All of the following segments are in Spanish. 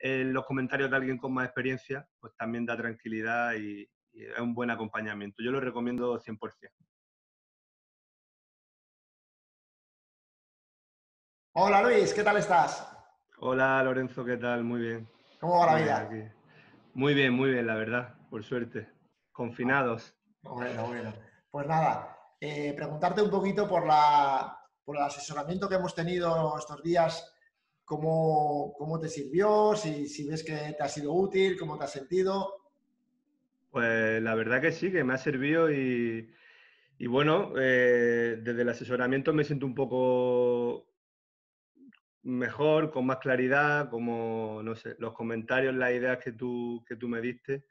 en los comentarios de alguien con más experiencia, pues también da tranquilidad y, y es un buen acompañamiento. Yo lo recomiendo 100%. Hola Luis, ¿qué tal estás? Hola Lorenzo, ¿qué tal? Muy bien. ¿Cómo va la vida? aquí. Muy bien, muy bien, la verdad, por suerte. Confinados. Bueno, bueno. Pues nada, eh, preguntarte un poquito por, la, por el asesoramiento que hemos tenido estos días, cómo, cómo te sirvió, si, si ves que te ha sido útil, cómo te has sentido. Pues la verdad que sí, que me ha servido y, y bueno, eh, desde el asesoramiento me siento un poco mejor, con más claridad, como, no sé, los comentarios, las ideas que tú, que tú me diste,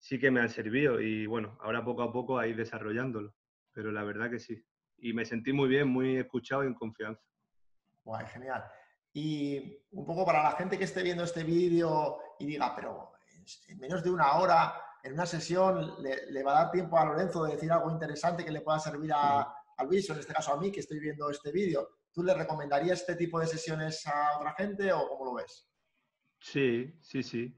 sí que me han servido y bueno, ahora poco a poco a ir desarrollándolo, pero la verdad que sí. Y me sentí muy bien, muy escuchado y en confianza. Guay, genial. Y un poco para la gente que esté viendo este vídeo y diga, pero en menos de una hora, en una sesión, le, le va a dar tiempo a Lorenzo de decir algo interesante que le pueda servir a, a Luis, o en este caso a mí, que estoy viendo este vídeo. ¿Tú le recomendarías este tipo de sesiones a otra gente o cómo lo ves? Sí, sí, sí.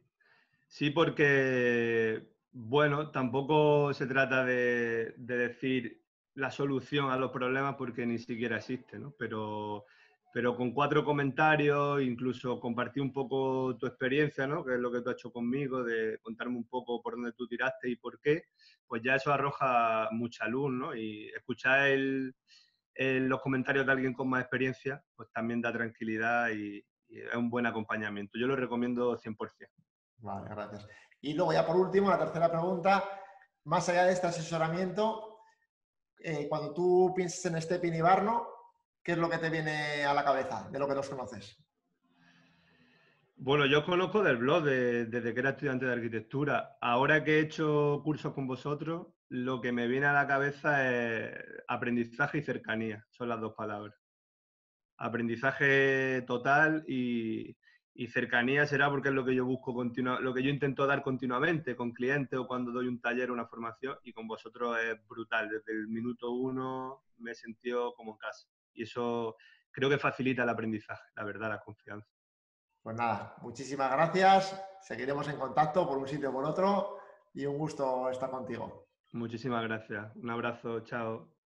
Sí, porque, bueno, tampoco se trata de, de decir la solución a los problemas porque ni siquiera existe, ¿no? Pero, pero con cuatro comentarios, incluso compartir un poco tu experiencia, ¿no? Que es lo que tú has hecho conmigo, de contarme un poco por dónde tú tiraste y por qué, pues ya eso arroja mucha luz, ¿no? Y escuchar el, el- los comentarios de alguien con más experiencia, pues también da tranquilidad y, y es un buen acompañamiento. Yo lo recomiendo 100%. Vale, gracias. Y luego ya por último, la tercera pregunta, más allá de este asesoramiento, eh, cuando tú piensas en Stepin y Barno, ¿qué es lo que te viene a la cabeza de lo que los conoces? Bueno, yo conozco del blog de- desde que era estudiante de arquitectura. Ahora que he hecho cursos con vosotros, lo que me viene a la cabeza es aprendizaje y cercanía. Son las dos palabras. Aprendizaje total y, y cercanía será porque es lo que yo busco continua, lo que yo intento dar continuamente con clientes o cuando doy un taller o una formación y con vosotros es brutal. Desde el minuto uno me he sentido como en casa. Y eso creo que facilita el aprendizaje, la verdad, la confianza. Pues nada, muchísimas gracias. Seguiremos en contacto por un sitio o por otro y un gusto estar contigo. Muchísimas gracias. Un abrazo, chao.